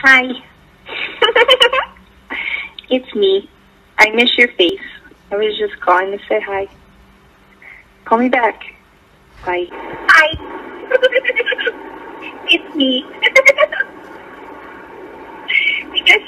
Hi. it's me. I miss your face. I was just calling to say hi. Call me back. Bye. Hi. it's me. I guess